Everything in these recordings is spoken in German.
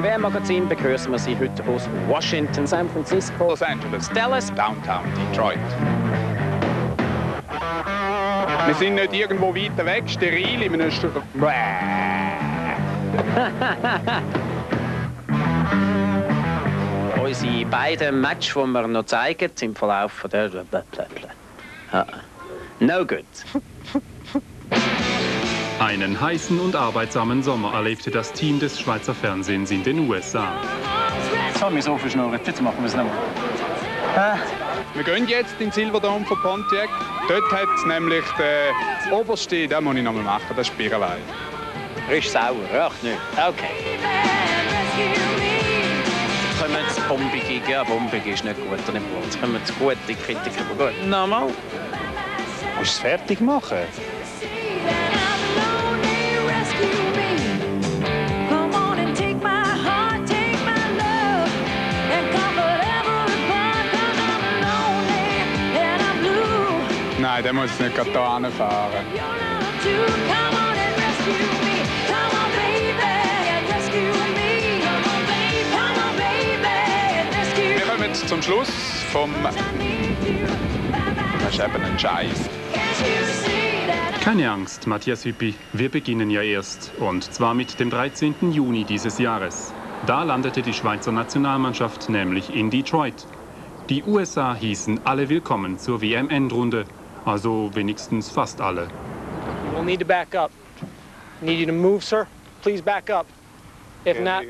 dem WM-Magazin begrüßen wir Sie heute aus Washington, San Francisco, Los Angeles, Dallas. Downtown, Detroit. Wir sind nicht irgendwo weiter weg, steril in einem Stück. Unsere beiden Matches, die wir noch zeigen, im Verlauf von der... No good. Einen heißen und arbeitsamen Sommer erlebte das Team des Schweizer Fernsehens in den USA. Jetzt jetzt machen wir es nochmal. Wir gehen jetzt in den Silverdome von Pontiac. Dort hat es nämlich den Oberste, den muss ich noch mal machen, das ist Birelei. Frisch sauer, ach nicht. Okay. Kommen wir zu bombig, ja, bombig ist nicht gut an dem Platz. Kommen wir zu gute Kritiker, aber gut. Nochmal. Musst du es fertig machen? Nein, der muss nicht gerade hier hinfahren. Wir kommen jetzt zum Schluss vom... Das ist eben ein Scheiß. Keine Angst, Matthias Hüppi, wir beginnen ja erst. Und zwar mit dem 13. Juni dieses Jahres. Da landete die Schweizer Nationalmannschaft nämlich in Detroit. Die USA hießen alle willkommen zur WM-Endrunde. Also wenigstens fast alle. We'll need to back up. Need you to move, sir. Please back up. If not,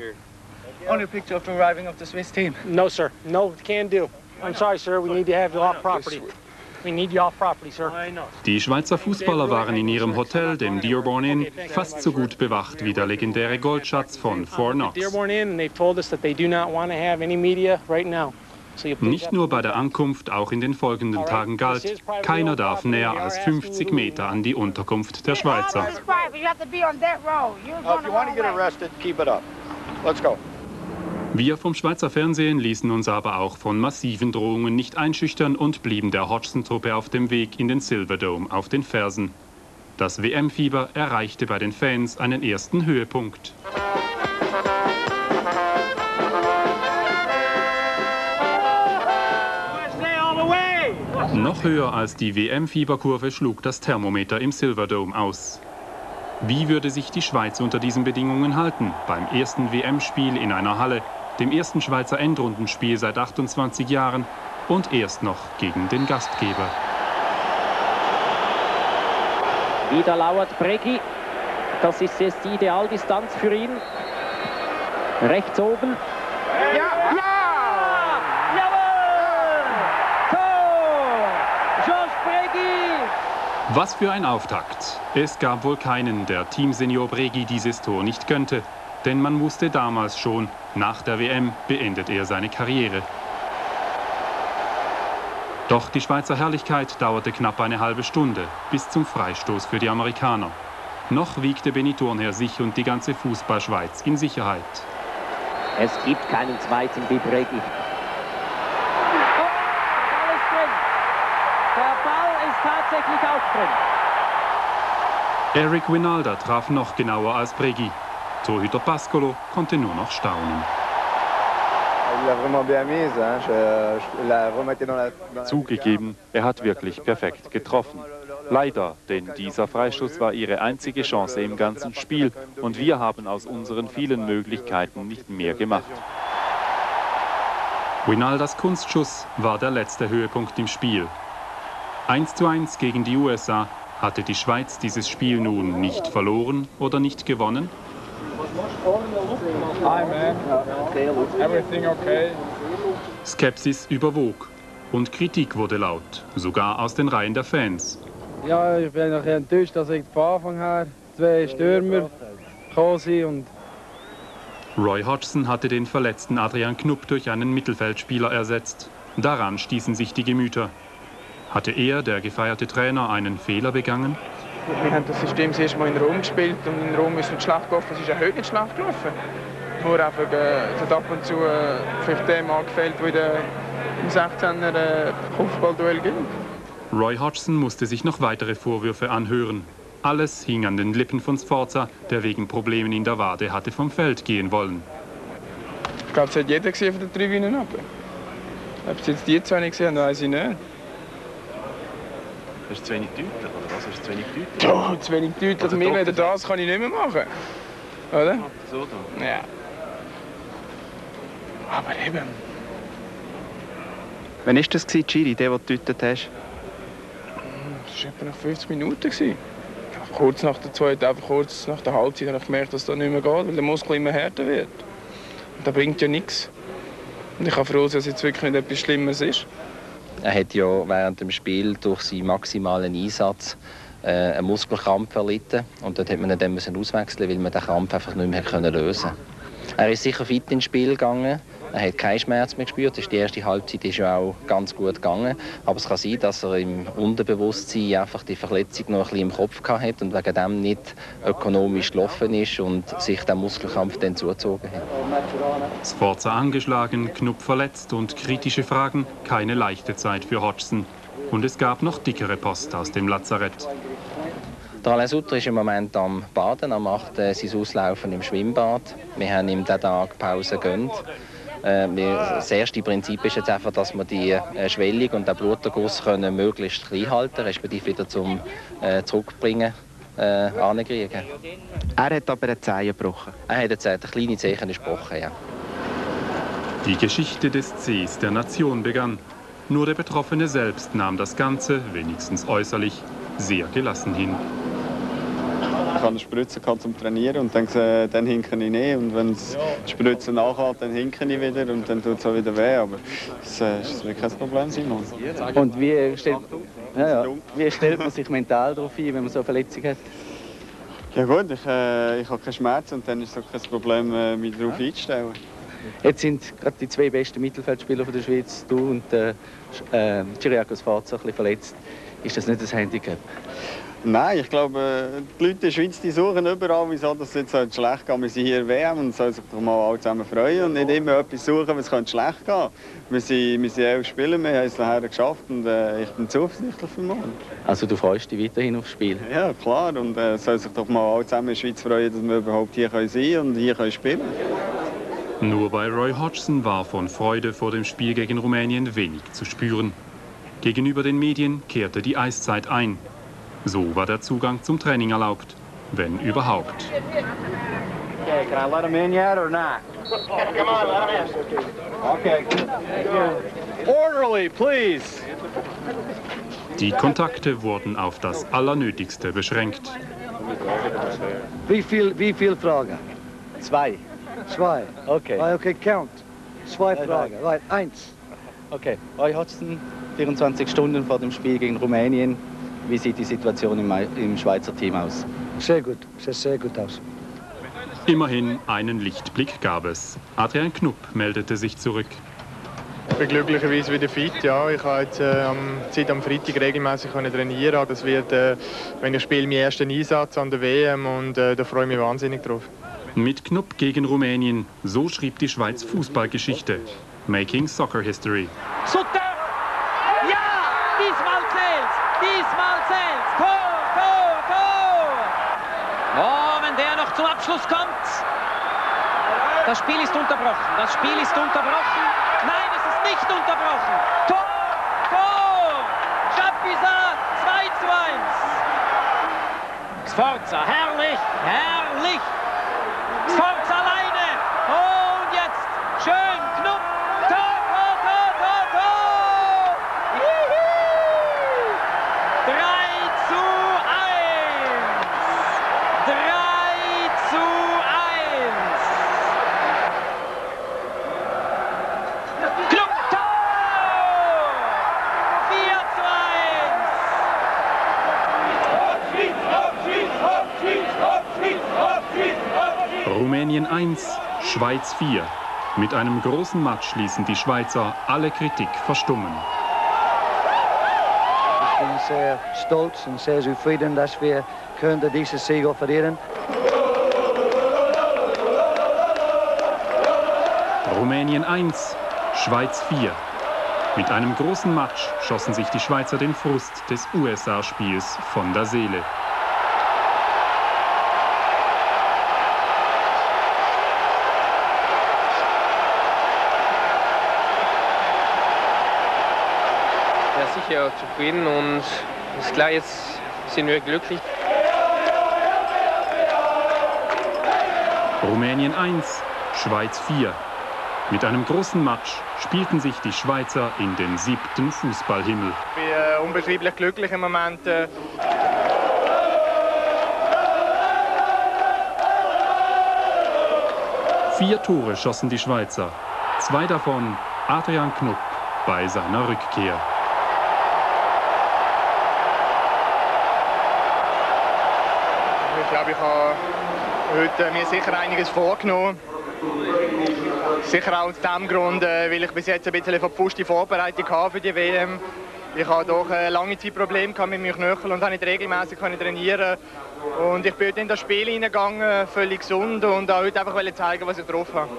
Only a picture of the arriving of the Swiss team. no, sir. No, can do. I'm sorry, sir. We need to have you off property. We need you off property, sir. Die Schweizer Fußballer waren in ihrem Hotel, dem Dearborn Inn, fast so gut bewacht wie der legendäre Goldschatz von Fort Knox. Dearborn Inn, and they've told us that they do not want to have any media right now. Nicht nur bei der Ankunft, auch in den folgenden Tagen galt, keiner darf näher als 50 Meter an die Unterkunft der Schweizer. Wir vom Schweizer Fernsehen ließen uns aber auch von massiven Drohungen nicht einschüchtern und blieben der Hodgson-Truppe auf dem Weg in den Silverdome auf den Fersen. Das WM-Fieber erreichte bei den Fans einen ersten Höhepunkt. Noch höher als die WM-Fieberkurve schlug das Thermometer im Silverdome aus. Wie würde sich die Schweiz unter diesen Bedingungen halten? Beim ersten WM-Spiel in einer Halle, dem ersten Schweizer Endrundenspiel seit 28 Jahren und erst noch gegen den Gastgeber. Wieder lauert Bregi. Das ist jetzt die Idealdistanz für ihn. Rechts oben. Ja! Ja! Jawohl! Tor! Georges Bregi! Was für ein Auftakt. Es gab wohl keinen, der Teamsenior Bregi dieses Tor nicht gönnte. Denn man wusste damals schon, nach der WM beendet er seine Karriere. Doch die Schweizer Herrlichkeit dauerte knapp eine halbe Stunde, bis zum Freistoß für die Amerikaner. Noch wiegte Benny Thurnherr sich und die ganze Fußballschweiz in Sicherheit. Es gibt keinen zweiten wie Bregi. Oh, der Ball ist drin. Der Ball ist tatsächlich auch drin. Eric Winalda traf noch genauer als Bregi. Torhüter Pascolo konnte nur noch staunen. Zugegeben, er hat wirklich perfekt getroffen. Leider, denn dieser Freischuss war ihre einzige Chance im ganzen Spiel und wir haben aus unseren vielen Möglichkeiten nicht mehr gemacht. Winaldas Kunstschuss war der letzte Höhepunkt im Spiel. 1 zu 1 gegen die USA hatte die Schweiz dieses Spiel nun nicht verloren oder nicht gewonnen? Skepsis überwog und Kritik wurde laut, sogar aus den Reihen der Fans. Ja, ich bin noch enttäuscht, dass ich von Anfang her zwei Stürmer gekommen sind und Roy Hodgson hatte den verletzten Adrian Knupp durch einen Mittelfeldspieler ersetzt. Daran stießen sich die Gemüter. Hatte er, der gefeierte Trainer, einen Fehler begangen? wir haben das System das erste Mal in Rom gespielt und in Rom ist es nicht schlecht gelaufen, es ist auch heute nicht schlecht gelaufen. Nur einfach, äh, es hat ab und zu äh, vielleicht der Mann gefällt, der der- im 16er äh, Kopfballduell gewinnt. Roy Hodgson musste sich noch weitere Vorwürfe anhören. Alles hing an den Lippen von Sforza, der wegen Problemen in der Wade hatte vom Feld gehen wollen. Ich glaube, es hat jeder gesehen von den Tribünen ab. Ob es jetzt die zwei nicht gesehen haben, weiß ich nicht. Das ist zu wenig deutlich, oder was? Ist zu wenig deutlich? Ja, zu wenig deutlich. Also Mehr das kann ich nicht mehr machen. Oder? So da. Ja. Aber eben. Wann war das, Giri, der, den du getötet hast? Das war etwa nach 50 Minuten. Kurz nach der zweiten, einfach kurz nach der Halbzeit habe ich gemerkt, dass das nicht mehr geht, weil der Muskel immer härter wird. Und das bringt ja nichts. Und ich bin froh, dass es jetzt wirklich nicht etwas Schlimmes ist. Er hat ja während dem Spiel durch seinen maximalen Einsatz äh, einen Muskelkrampf erlitten und dort hat man ihn dann auswechseln, weil man den Krampf einfach nicht mehr lösen. Er ist sicher fit ins Spiel gegangen. Er hat keinen Schmerz mehr gespürt. Die erste Halbzeit ist ja auch ganz gut gegangen. Aber es kann sein, dass er im Unterbewusstsein einfach die Verletzung noch ein bisschen im Kopf hat und wegen dem nicht ökonomisch gelaufen ist und sich der Muskelkampf dann zugezogen hat. Sforza angeschlagen, Knupp verletzt und kritische Fragen. Keine leichte Zeit für Hodgson. Und es gab noch dickere Post aus dem Lazarett. Der Alain Sutter ist im Moment am Baden. Er macht äh, sein Auslaufen im Schwimmbad. Wir haben ihm diesen Tag Pause gegönnt. Äh, wir, das erste Prinzip ist jetzt einfach, dass wir die äh, Schwellung und den Bluterguss können möglichst klein halten respektive wieder zum äh, Zurückbringen äh. Er hat aber eine Zehe gebrochen. Er hat jetzt eine kleine Zehe gebrochen, ja. Die Geschichte des Cs der Nation begann. Nur der Betroffene selbst nahm das Ganze, wenigstens äußerlich, sehr gelassen hin. Ich hatte eine Spritze zum Trainieren und dann, äh, dann hinke ich nicht. Und wenn die Spritze nachhält, dann hinke ich wieder und dann tut es auch wieder weh. Aber das äh, ist wirklich kein Problem, Simon. Und wie stellt, ja, ja. wie stellt man sich mental darauf ein, wenn man so eine Verletzung hat? Ja gut, ich, äh, ich habe keinen Schmerz und dann ist es auch kein Problem, äh, mich darauf einzustellen. Jetzt sind gerade die zwei besten Mittelfeldspieler von der Schweiz, du und äh, äh, Chiriakos Faza, ein bisschen verletzt. Ist das nicht ein Handicap? Nein, ich glaube, die Leute in der Schweiz die suchen überall, wieso das jetzt halt schlecht geht. Wir sind hier WM und sollen sich doch mal alle zusammen freuen und nicht immer etwas suchen, was schlecht gehen. Wir sind, wir sind elf Spieler, wir haben es nachher geschafft und äh, ich bin zuversichtlich für morgen. Also du freust dich weiterhin aufs Spiel? Ja, klar. Und äh, sollen sich doch mal alle zusammen in der Schweiz freuen, dass wir überhaupt hier sein können und hier können spielen Nur bei Roy Hodgson war von Freude vor dem Spiel gegen Rumänien wenig zu spüren. Gegenüber den Medien kehrte die Eiszeit ein. So war der Zugang zum Training erlaubt, wenn überhaupt. Okay, can I let him in yet or not? Come on, let him in. Okay. Orderly, please. Die Kontakte wurden auf das Allernötigste beschränkt. Wie viel, wie viel Fragen? Zwei. Zwei. Okay. Okay, count. Zwei Fragen. Right, eins. Okay. Roy Hodgson, 24 Stunden vor dem Spiel gegen Rumänien. Wie sieht die Situation im, im Schweizer Team aus? Sehr gut, sieht sehr gut aus. Immerhin einen Lichtblick gab es. Adrian Knupp meldete sich zurück. Ich bin glücklicherweise wieder fit. Ja, ich habe jetzt, äh, am, seit am Freitag regelmäßig trainieren. Das wird, äh, wenn ich spiele, mein erster Einsatz an der WM und äh, da freue ich mich wahnsinnig drauf. Mit Knupp gegen Rumänien, so schrieb die Schweiz Fußballgeschichte. Making Soccer History. Sutter! Ja! Diesmal zählt's! Diesmal zählt's! Tor, Tor, Tor! Oh, wenn der noch zum Abschluss kommt. Das Spiel ist unterbrochen. Das Spiel ist unterbrochen. Nein, es ist nicht unterbrochen. Tor, Tor! Chapuisat 2 zu 1. Sforza, herrlich, herrlich. Sforza alleine. Und jetzt schön, Knupp. Tor, Tor, Tor, Tor, Tor. Juhu. 3 zu 1. 3 zu 1. Knupp, Tor. 4 zu 1. Rumänien 1, Schweiz 4. Mit einem großen Match ließen die Schweizer alle Kritik verstummen. Ich bin sehr stolz und sehr zufrieden, dass wir können dieses Siegel verlieren. Rumänien 1, Schweiz 4. Mit einem großen Match schossen sich die Schweizer den Frust des USA-Spiels von der Seele. Sicher zufrieden und ist klar, jetzt sind wir glücklich. Rumänien 1, Schweiz 4. Mit einem großen Match spielten sich die Schweizer in den siebten Fußballhimmel. Ich bin äh, unbeschreiblich glücklich im Moment. Äh. Vier Tore schossen die Schweizer. Zwei davon Adrian Knupp bei seiner Rückkehr. Ich glaube, ich habe heute mir sicher einiges vorgenommen. Sicher auch aus dem Grund, äh, weil ich bis jetzt ein bisschen verpfuschte Vorbereitung habe für die WM. Ich hatte doch eine lange Zeit Probleme mit meinem Knöchel und habe nicht regelmäßig trainieren Und ich bin in das Spiel hineingegangen, völlig gesund und auch heute einfach zeigen, was ich drauf habe.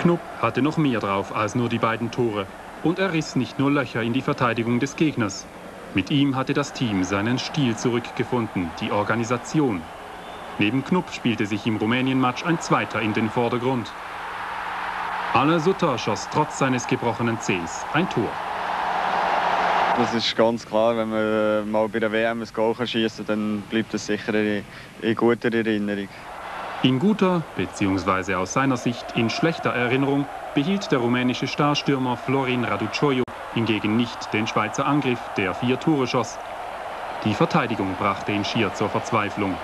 Knupp hatte noch mehr drauf als nur die beiden Tore. Und er riss nicht nur Löcher in die Verteidigung des Gegners. Mit ihm hatte das Team seinen Stil zurückgefunden, die Organisation. Neben Knupp spielte sich im Rumänien-Match ein zweiter in den Vordergrund. Alain Sutter schoss trotz seines gebrochenen Zehs ein Tor. Das ist ganz klar, wenn man äh, mal bei der WM ein Goal schießen kann, dann bleibt das sicher in, in guter Erinnerung. In guter bzw. aus seiner Sicht in schlechter Erinnerung behielt der rumänische Starstürmer Florin Raducioiu hingegen nicht den Schweizer Angriff, der vier Tore schoss. Die Verteidigung brachte ihn schier zur Verzweiflung.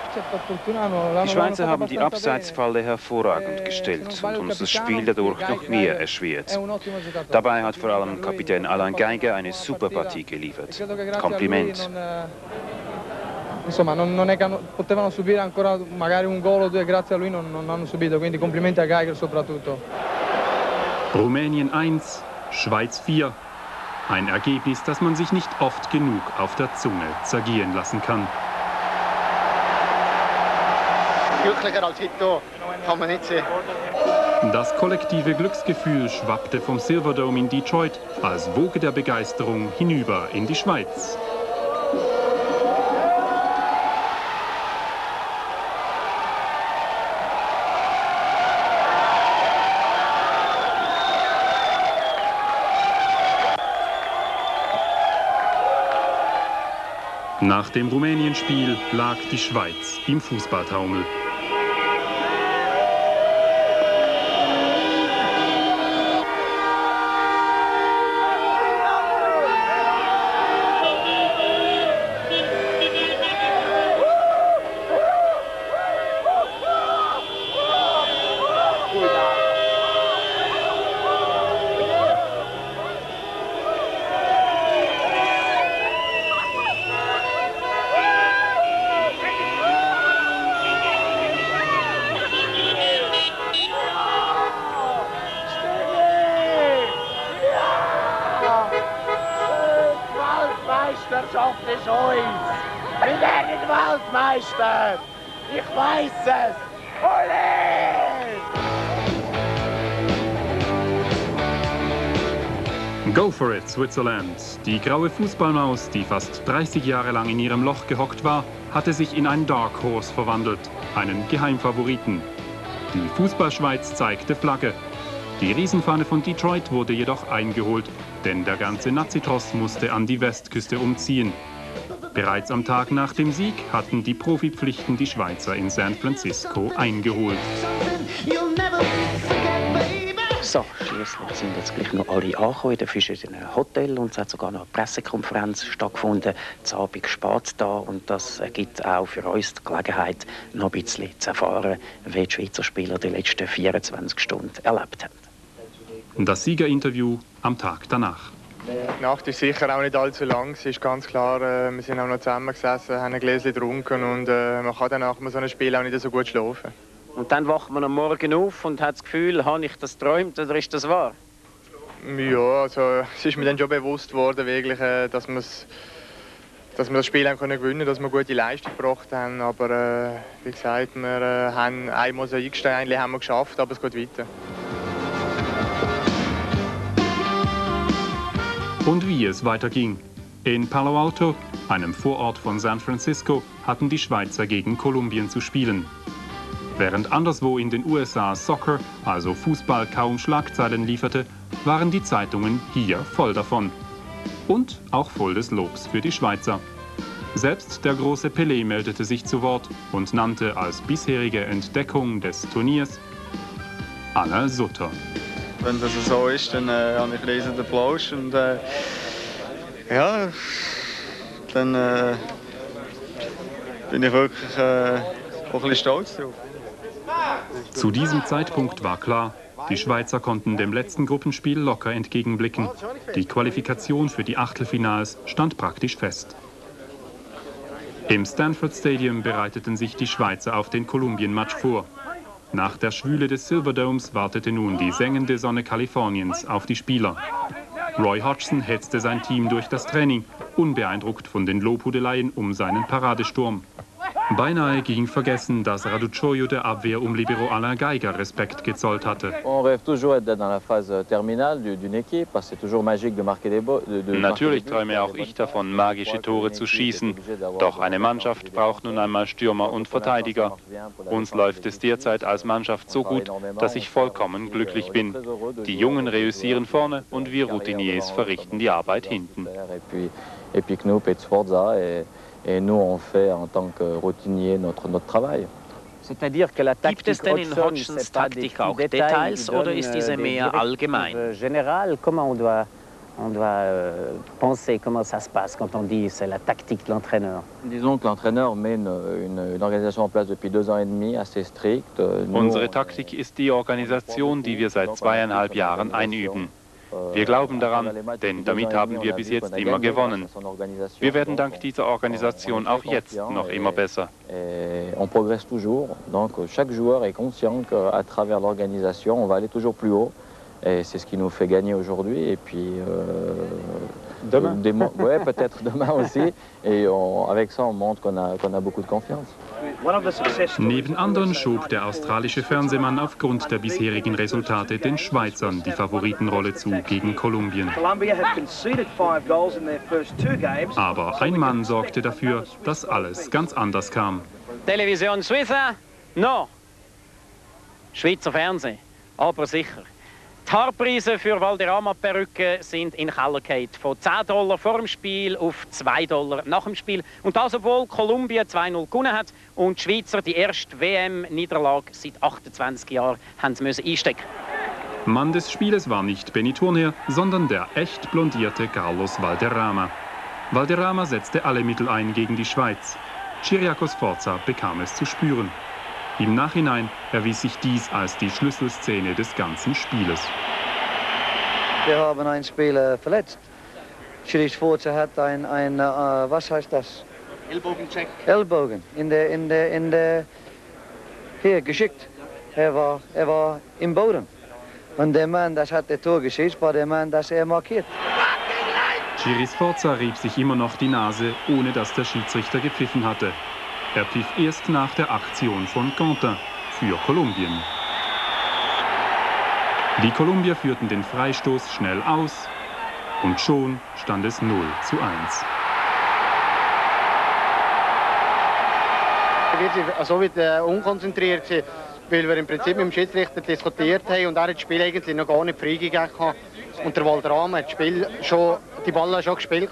Die Schweizer haben die Abseitsfalle hervorragend gestellt und uns das Spiel dadurch noch mehr erschwert. Dabei hat vor allem Kapitän Alain Geiger eine super Partie geliefert. Kompliment. Insomma, non, non è che potevano subire ancora magari un gol o due, grazie a lui non, non hanno subito, quindi complimenti a Geiger soprattutto. Rumänien 1, Schweiz 4. Ein Ergebnis, das man sich nicht oft genug auf der Zunge zergehen lassen kann. Glücklicher als heute kann man nicht sehen. Das kollektive Glücksgefühl schwappte vom Silverdome in Detroit als Woge der Begeisterung hinüber in die Schweiz. Nach dem Rumänien-Spiel lag die Schweiz im Fußballtaumel. Weltmeister. Ich weiß es. Ole! Go for it, Switzerland. Die graue Fußballmaus, die fast 30 Jahre lang in ihrem Loch gehockt war, hatte sich in einen Dark Horse verwandelt, einen Geheimfavoriten. Die Fußballschweiz zeigte Flagge. Die Riesenfahne von Detroit wurde jedoch eingeholt, denn der ganze Nazitross musste an die Westküste umziehen. Bereits am Tag nach dem Sieg hatten die Profipflichten die Schweizer in San Francisco eingeholt. So, schließlich sind jetzt gleich noch alle angekommen in dem verschiedenen Hotel und es hat sogar noch eine Pressekonferenz stattgefunden. Das Abend spät da und das gibt auch für uns die Gelegenheit, noch ein bisschen zu erfahren, wie die Schweizer Spieler die letzten 24 Stunden erlebt haben. Das Siegerinterview am Tag danach. Die Nacht ist sicher auch nicht allzu lang. Es ist ganz klar, äh, wir sind auch noch zusammengesessen, haben ein Gläschen getrunken und äh, man kann dann nach so einem Spiel auch nicht so gut schlafen. Und dann wacht man am Morgen auf und hat das Gefühl, habe ich das träumt oder ist das wahr? Ja, also es ist mir dann schon bewusst worden, wirklich, äh, dass, dass wir das Spiel haben können gewinnen, dass wir gute Leistung gebracht haben. Aber äh, wie gesagt, wir äh, haben ein Mosaikstein haben wir geschafft, aber es geht weiter. Und wie es weiterging. In Palo Alto, einem Vorort von San Francisco, hatten die Schweizer gegen Kolumbien zu spielen. Während anderswo in den USA Soccer, also Fußball, kaum Schlagzeilen lieferte, waren die Zeitungen hier voll davon. Und auch voll des Lobs für die Schweizer. Selbst der große Pelé meldete sich zu Wort und nannte als bisherige Entdeckung des Turniers Alain Sutter. Wenn das so ist, dann äh, habe ich riesen Applaus und äh, ja, dann äh, bin ich wirklich äh, auch ein bisschen stolz drauf. Zu diesem Zeitpunkt war klar, die Schweizer konnten dem letzten Gruppenspiel locker entgegenblicken. Die Qualifikation für die Achtelfinals stand praktisch fest. Im Stanford Stadium bereiteten sich die Schweizer auf den Kolumbien-Match vor. Nach der Schwüle des Silverdomes wartete nun die sengende Sonne Kaliforniens auf die Spieler. Roy Hodgson hetzte sein Team durch das Training, unbeeindruckt von den Lobhudeleien um seinen Paradesturm. Beinahe ging vergessen, dass Raducioio der Abwehr um Libero Alain Geiger Respekt gezollt hatte. Natürlich träume auch ich davon, magische Tore zu schießen. Doch eine Mannschaft braucht nun einmal Stürmer und Verteidiger. Uns läuft es derzeit als Mannschaft so gut, dass ich vollkommen glücklich bin. Die Jungen reüssieren vorne und wir Routiniers verrichten die Arbeit hinten. Et nous, on fait en tant que routinier notre, notre travail. Gibt es denn in Hodgsons Taktik auch Details oder ist diese mehr allgemein? Général, comment on doit, on doit euh, penser, comment ça se passe quand on dit c'est la tactique de l'entraîneur? Disons que l'entraîneur met une, une, une, organisation en place depuis deux ans et demi, assez stricte. Unsere Taktik ist die Organisation, die wir seit zweieinhalb Jahren einüben. Wir glauben daran, denn damit haben wir bis jetzt immer gewonnen. Wir werden dank dieser Organisation auch jetzt noch immer besser. On progresse toujours, donc chaque joueur est conscient qu'à travers l'organisation, on va aller toujours plus haut. Et c'est ce qui nous fait gagner aujourd'hui. Et puis. Demain Oui, peut-être demain aussi. Et on, avec ça, on montre qu'on a, qu a beaucoup de confiance. Neben anderen schob der australische Fernsehmann aufgrund der bisherigen Resultate den Schweizern die Favoritenrolle zu gegen Kolumbien. Aber ein Mann sorgte dafür, dass alles ganz anders kam. Television Suisse? No. Schweizer Fernsehen, aber sicher. Die Haarpreise für Valderrama-Perücken sind in Keller gefallen. Von 10 Dollar vor dem Spiel auf 2 Dollar nach dem Spiel. Und das, obwohl Kolumbien 2-0 gewonnen hat und die Schweizer die erste WM-Niederlage seit 28 Jahren haben müssen einstecken Mann des Spieles war nicht Benny Turner, sondern der echt blondierte Carlos Valderrama. Valderrama setzte alle Mittel ein gegen die Schweiz. Chiriakos Forza bekam es zu spüren. Im Nachhinein erwies sich dies als die Schlüsselszene des ganzen Spieles. Wir haben einen Spieler verletzt. Schiri Forza hat ein, ein uh, was heißt das? Ellbogencheck. Ellbogen in der, in der, in der, hier geschickt. Er war, er war im Boden. Und der Mann, das hat der Tor geschießt, war der Mann, das er markiert. Chiris Forza rieb sich immer noch die Nase, ohne dass der Schiedsrichter gepfiffen hatte. Er pfiff erst nach der Aktion von Quentin für Kolumbien. Die Kolumbier führten den Freistoß schnell aus und schon stand es 0 zu 1. So wie unkonzentriert sind, weil wir im Prinzip mit dem Schiedsrichter diskutiert haben und er hat das Spiel eigentlich noch gar nicht freigegeben und der Waldrahmen hat das Spiel schon, die Ball schon gespielt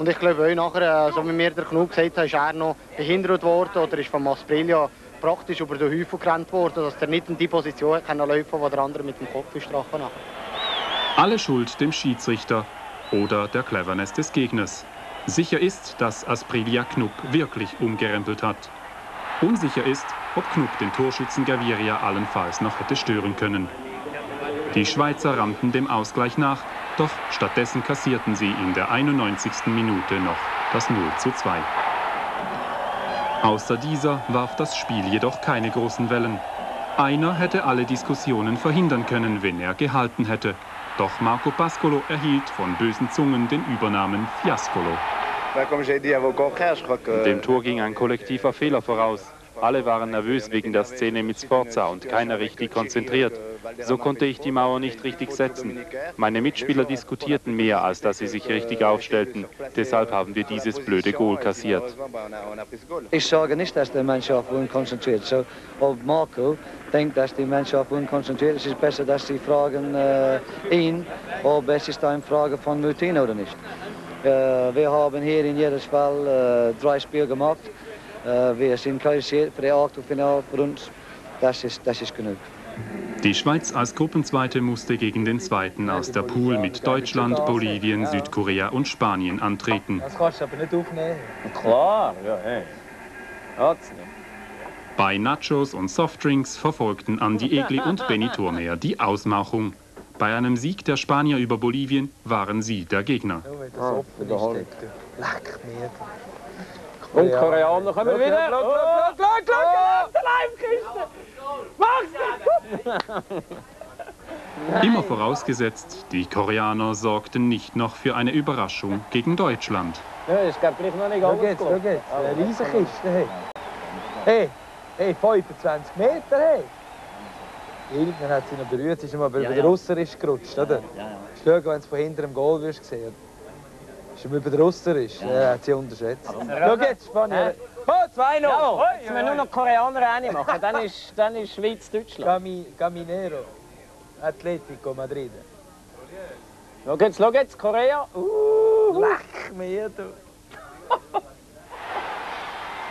und ich glaube auch nachher, so wie mir der Knut gesagt hat, ist er noch behindert worden oder ist von Masprilla praktisch über den Hüfel gerannt worden, dass er nicht in die Position kann laufen wo der andere mit dem Kopf ist nachher. Alle Schuld dem Schiedsrichter oder der Cleverness des Gegners. Sicher ist, dass Asprilia Knupp wirklich umgerempelt hat. Unsicher ist, ob Knupp den Torschützen Gaviria allenfalls noch hätte stören können. Die Schweizer rannten dem Ausgleich nach, doch stattdessen kassierten sie in der 91. Minute noch das 0 zu 2. Außer dieser warf das Spiel jedoch keine großen Wellen. Einer hätte alle Diskussionen verhindern können, wenn er gehalten hätte. Doch Marco Pascolo erhielt von bösen Zungen den Übernamen Fiascolo. Dem Tor ging ein kollektiver Fehler voraus. Alle waren nervös wegen der Szene mit Sforza und keiner richtig konzentriert. So konnte ich die Mauer nicht richtig setzen. Meine Mitspieler diskutierten mehr, als dass sie sich richtig aufstellten. Deshalb haben wir dieses blöde Goal kassiert. Ich sage nicht, dass die Mannschaft unkonzentriert ist. Ob Marco denkt, dass die Mannschaft unkonzentriert ist, ist es besser, dass sie fragen äh, ihn, ob es ist eine Frage von Routine oder nicht. Äh, wir haben hier in jedem Fall äh, drei Spiele gemacht. Äh, wir sind qualifiziert für das Achtelfinale für uns. Das ist, das ist genug. Die Schweiz als Gruppenzweite musste gegen den Zweiten aus der Pool mit Deutschland, Bolivien, Südkorea und Spanien antreten. Das kannst du aber nicht aufnehmen. Klar, ja, hey. Hat's nicht. Bei Nachos und Softdrinks verfolgten Andi Egli und Benny Thurmeyer die Ausmachung. Bei einem Sieg der Spanier über Bolivien waren sie der Gegner. Leck mir. Und Koreaner kommen Schau, wieder. schau, Oh, schau, schau, schau, der Leibkiste. Mach's! Immer vorausgesetzt, die Koreaner sorgten nicht noch für eine Überraschung gegen Deutschland. Ja, ist glaub ich noch nicht Schau alles schau gut. jetzt. Eine Riesenkiste, hey. Hey, hey, 25 Meter, hey. Irgendwann hat sie noch berührt, ist mal bei Ja, der ja. Russer ist gerutscht, oder? Schau, wenn du es von hinter dem Goal wirst gesehen. Ist er über der Russer ist, ja. hat sie unterschätzt. Schau jetzt, Spanier. Oh, 2 noch. Jawohl, jetzt müssen wir nur noch Koreaner rein machen, dann ist, dann ist Schweiz Deutschland. Cami, Caminero, Atletico Madrid. Schau jetzt, schau jetzt, Korea. Uh, Leck mir, du.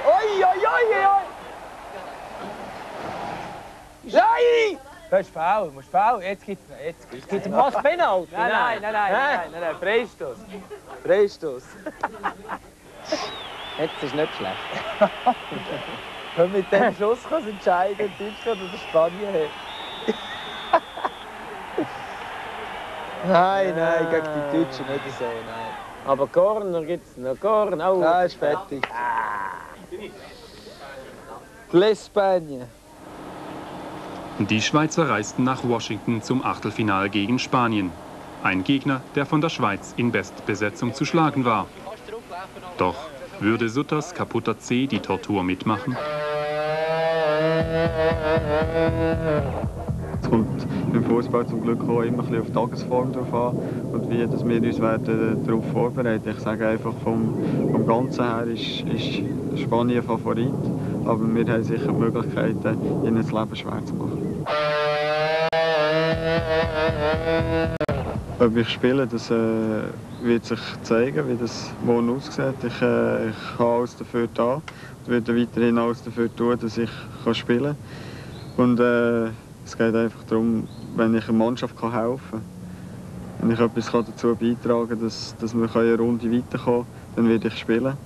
Oi, oi, oi, oi! Nein! Das ist faul, musst faul. Jetzt gibt's noch, jetzt gibt's Gibt's was Penalty? Nein, nein, nein, nein, nein, nein, nein, Freistoß. Freistoß. Jetzt ist nicht schlecht. Können wir mit dem Schuss kann's entscheiden, Deutschland oder Spanien? Hey. nein, nein, gegen die Deutschen nicht so, nein. Aber Corner gibt's noch, Corner. Oh. Ah, ist fertig. L'Espagne. Die Schweizer reisten nach Washington zum Achtelfinal gegen Spanien. Ein Gegner, der von der Schweiz in Bestbesetzung zu schlagen war. Doch würde Sutters kaputter C die Tortur mitmachen? Es kommt beim Fußball zum Glück auch immer ein bisschen auf die Tagesform drauf an und wie dass wir uns werden darauf vorbereiten. Ich sage einfach, vom, vom Ganzen her ist, ist Spanien Favorit, aber wir haben sicher Möglichkeiten, ihnen das Leben schwer zu machen. Ob ich spiele, das äh, wird sich zeigen, wie das morgen aussieht. Ich, äh, ich habe alles dafür da und werde weiterhin alles dafür tun, dass ich kann spielen kann. Äh, es geht einfach darum, wenn ich einer Mannschaft kann helfen kann, wenn ich etwas dazu beitragen kann, dass, dass wir eine Runde weiterkommen dann werde ich spielen.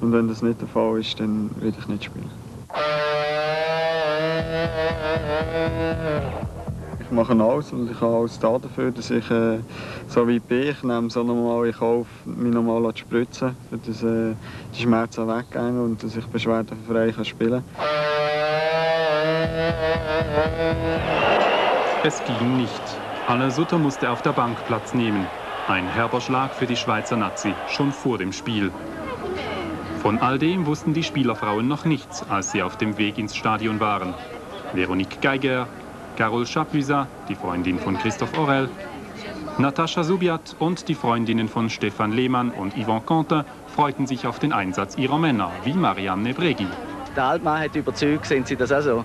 Und wenn das nicht der Fall ist, dann werde ich nicht spielen. Mache alles und ich habe alles da dafür, dass ich äh, so weit bin. Ich nehme so normal in Kauf, mich nochmal zu spritzen, dass äh, die Schmerzen weggehen und dass ich beschwerdefrei kann spielen. Es ging nicht. Alain Sutter musste auf der Bank Platz nehmen. Ein herber Schlag für die Schweizer Nazi, schon vor dem Spiel. Von all dem wussten die Spielerfrauen noch nichts, als sie auf dem Weg ins Stadion waren. Veronique Geiger, Carole Chapuisat, die Freundin von Christoph Orel, Natascha Subiat und die Freundinnen von Stefan Lehmann und Yvonne Conte freuten sich auf den Einsatz ihrer Männer, wie Marianne Bregi. Der Altmann hat überzeugt, sehen Sie das auch so?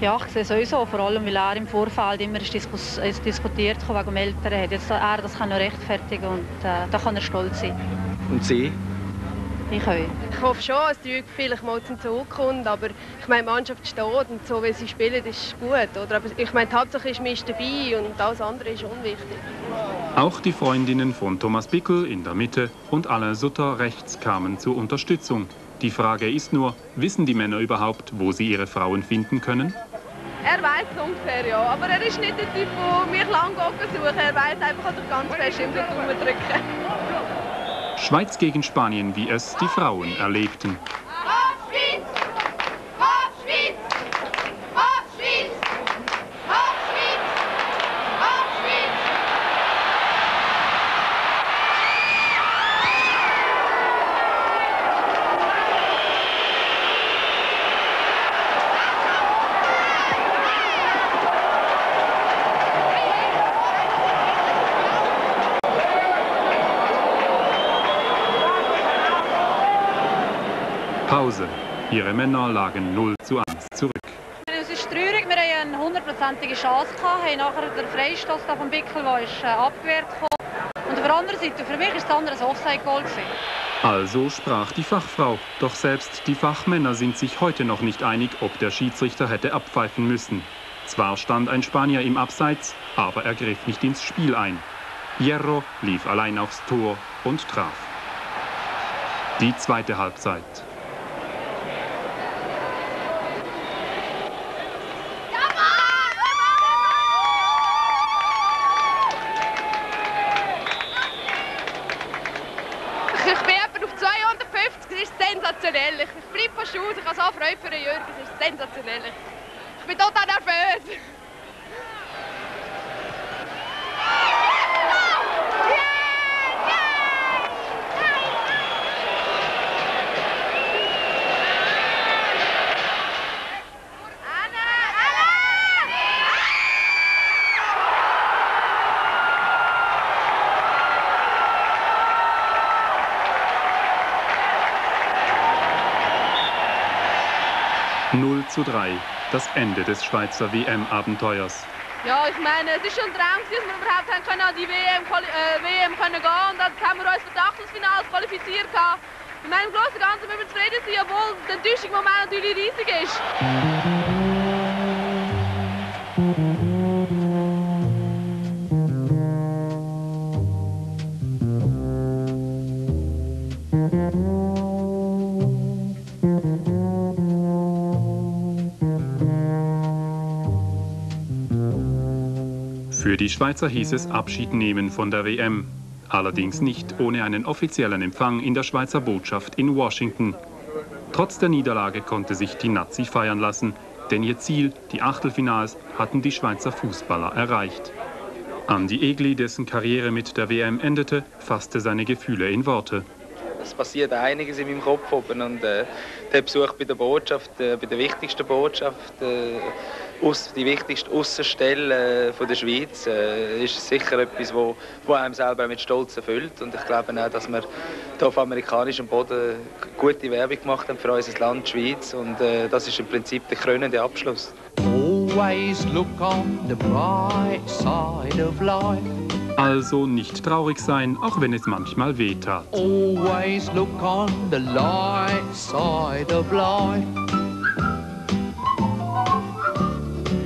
Ja, ich sehe sowieso, vor allem weil er im Vorfeld immer ist diskus ist diskutiert hat wegen dem Eltern. Hat jetzt er das kann er rechtfertigen und äh, da kann er stolz sein. Und Sie? Ich auch. Ich hoffe schon, dass die Jugend vielleicht mal zum Zug kommt, aber ich meine, die Mannschaft steht und so wie sie spielen, ist gut. Oder? Aber ich meine, die Hauptsache ist, man ist dabei und alles andere ist unwichtig. Auch die Freundinnen von Thomas Bickel in der Mitte und Alain Sutter rechts kamen zur Unterstützung. Die Frage ist nur, wissen die Männer überhaupt, wo sie ihre Frauen finden können? Er weiß es ungefähr, ja. Aber er ist nicht der Typ, der mich lange suchen Er weiß einfach, dass ich ganz fest den Daumen drücke. Schweiz gegen Spanien, wie es die Frauen erlebten. Schweiz! Hopp Schweiz! Hopp Schweiz! Hopp Schweiz! Hopp Schweiz! Pause. Ihre Männer lagen 0 zu 1 zurück. Es ist traurig, wir hatten eine hundertprozentige Chance, gehabt, haben nachher den Freistoß vom Bickel, der ist äh, abgewehrt kam. Und auf der anderen Seite, für mich war das andere ein Offside-Goal. Also sprach die Fachfrau. Doch selbst die Fachmänner sind sich heute noch nicht einig, ob der Schiedsrichter hätte abpfeifen müssen. Zwar stand ein Spanier im Abseits, aber er griff nicht ins Spiel ein. Hierro lief allein aufs Tor und traf. Die zweite Halbzeit. sensationell. Ich bleibe fast aus. Ich habe so Freude für den Jürgen. Es ist sensationell. Ich bin total nervös. Zu 3, das Ende des Schweizer WM-Abenteuers. Ja, ich meine, es ist schon ein Traum, dass wir überhaupt haben können an die WM, äh, WM können gehen und jetzt haben wir uns für das Achtelfinale qualifiziert. In meinem Großen und Ganzen müssen wir zufrieden sein, obwohl der Enttäuschungsmoment natürlich riesig ist. Schweizer hieß es Abschied nehmen von der WM. Allerdings nicht ohne einen offiziellen Empfang in der Schweizer Botschaft in Washington. Trotz der Niederlage konnte sich die Nazi feiern lassen, denn ihr Ziel, die Achtelfinals, hatten die Schweizer Fußballer erreicht. Andi Egli, dessen Karriere mit der WM endete, fasste seine Gefühle in Worte. Es passiert einiges in meinem Kopf oben und äh, der Besuch bei der Botschaft, äh, bei der wichtigsten Botschaft, äh, die wichtigste Außenstelle äh, von der Schweiz äh, ist sicher etwas, wo, wo einem selber mit Stolz erfüllt. Und ich glaube auch, dass wir hier auf amerikanischem Boden gute Werbung gemacht haben für unser Land, die Schweiz. Und äh, das ist im Prinzip der krönende Abschluss. Always look on the bright side of life. Also nicht traurig sein, auch wenn es manchmal weh tat. Always look on the light side of life.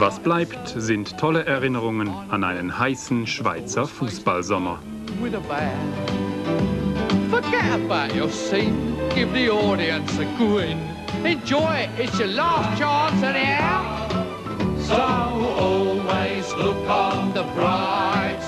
Was bleibt, sind tolle Erinnerungen an einen heißen Schweizer Fußballsommer. So always look on the bright